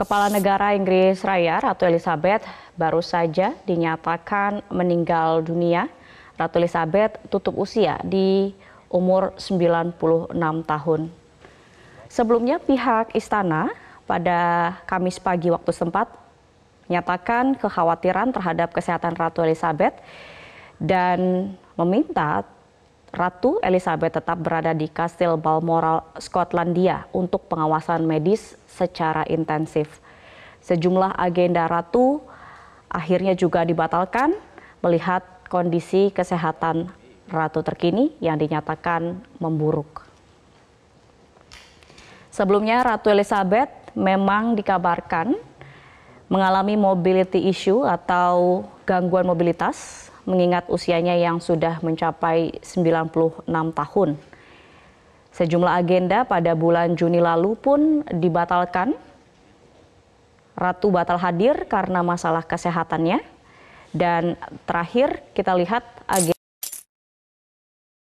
Kepala Negara Inggris Raya Ratu Elizabeth baru saja dinyatakan meninggal dunia. Ratu Elizabeth tutup usia di umur 96 tahun. Sebelumnya pihak istana pada Kamis pagi waktu setempat menyatakan kekhawatiran terhadap kesehatan Ratu Elizabeth dan meminta Ratu Elizabeth tetap berada di Kastil Balmoral, Skotlandia untuk pengawasan medis secara intensif. Sejumlah agenda Ratu akhirnya juga dibatalkan melihat kondisi kesehatan Ratu terkini yang dinyatakan memburuk. Sebelumnya Ratu Elizabeth memang dikabarkan mengalami mobility issue atau gangguan mobilitas mengingat usianya yang sudah mencapai 96 tahun. Sejumlah agenda pada bulan Juni lalu pun dibatalkan. Ratu batal hadir karena masalah kesehatannya. Dan terakhir kita lihat agenda